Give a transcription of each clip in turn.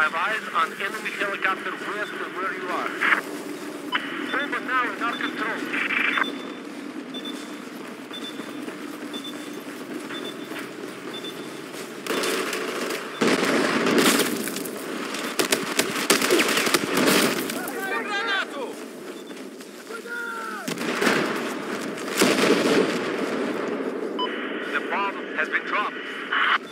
Have eyes on enemy helicopter west of where you are. Over now in our control. has been dropped.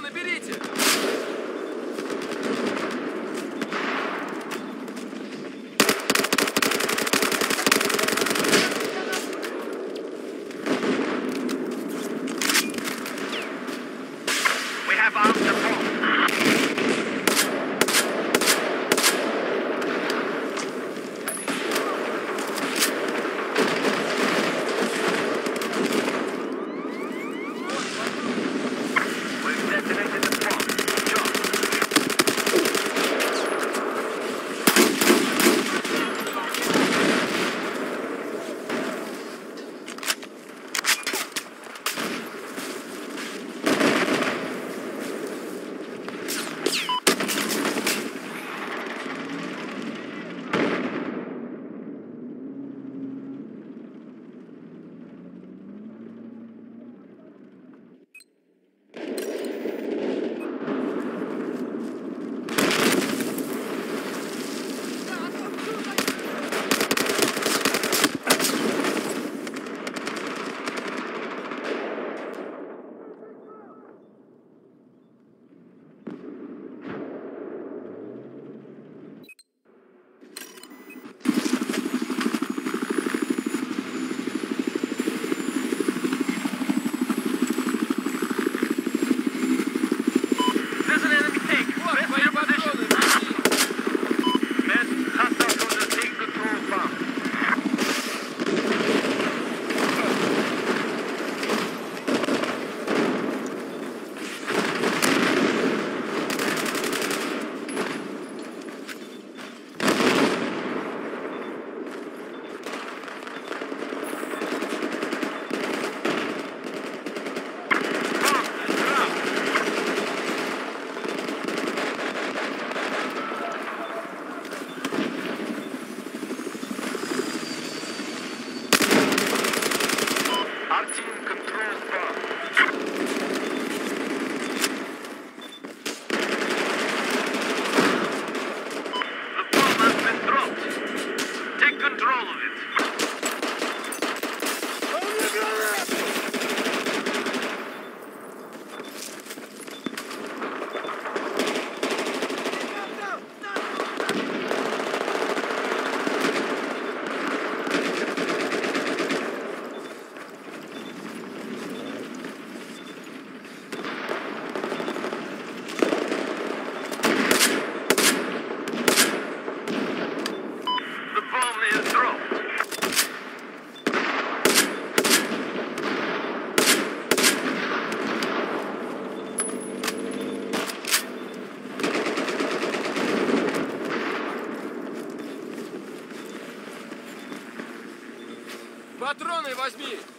Патроны берите! возьми!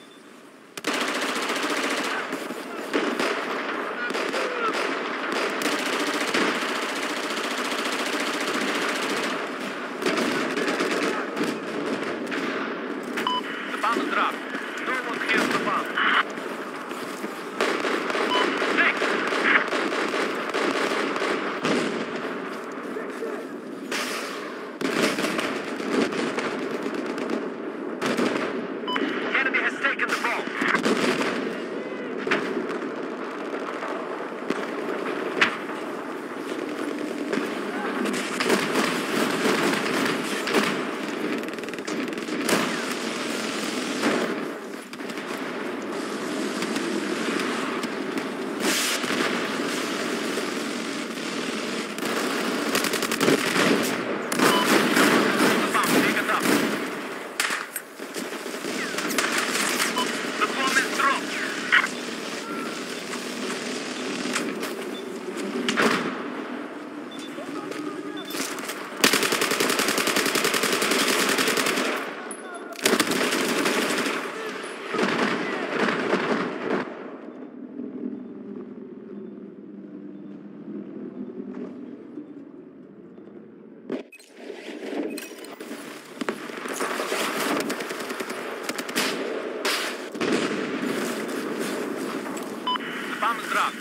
Bomb's dropped.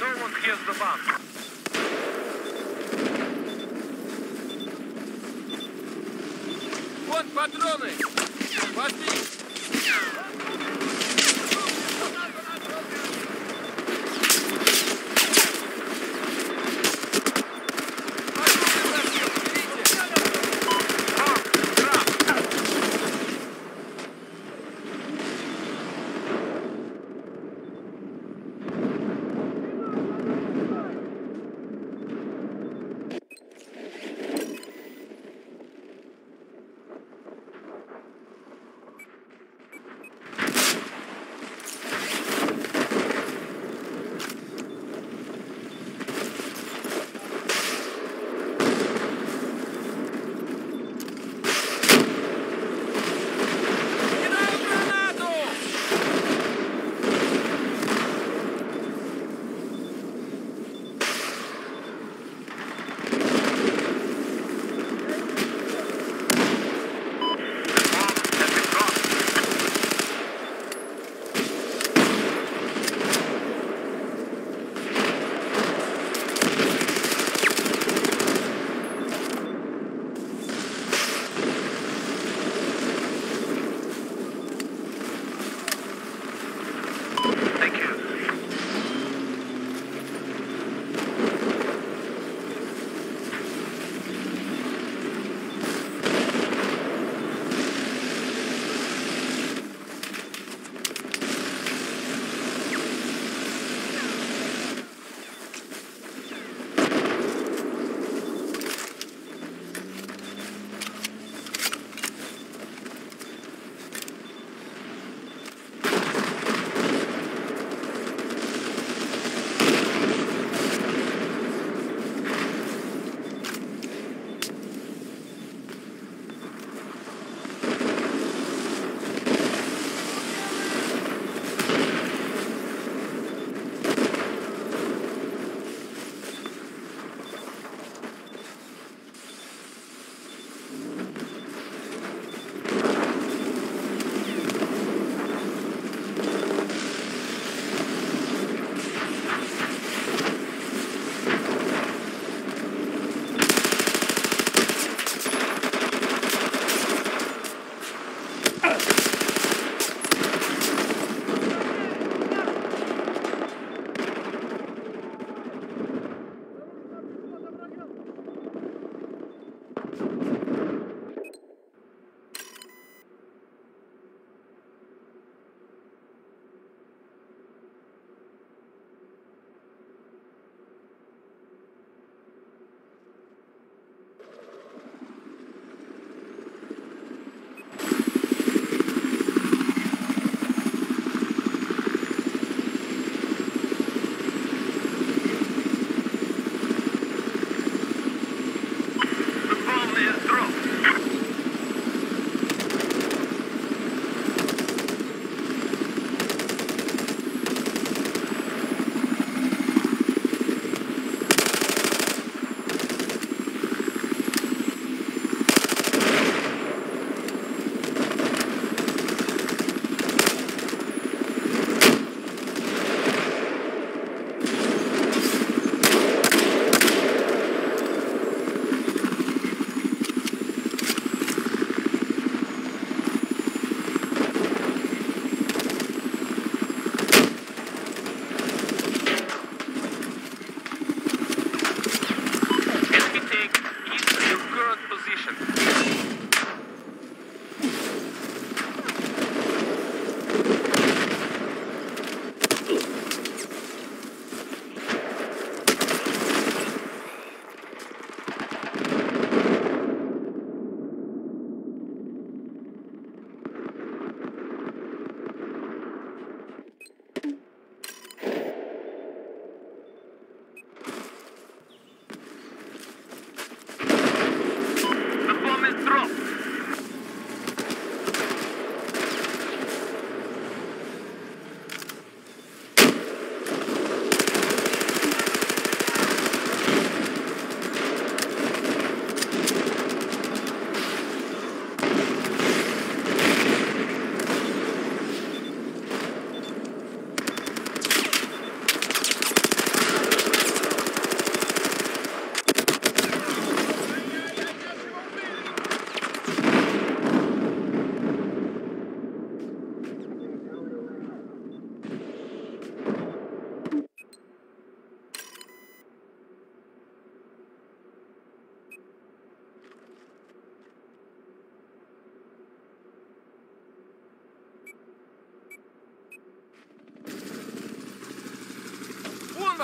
No one hears the bomb. Вот патроны! Возьми!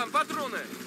там патроны!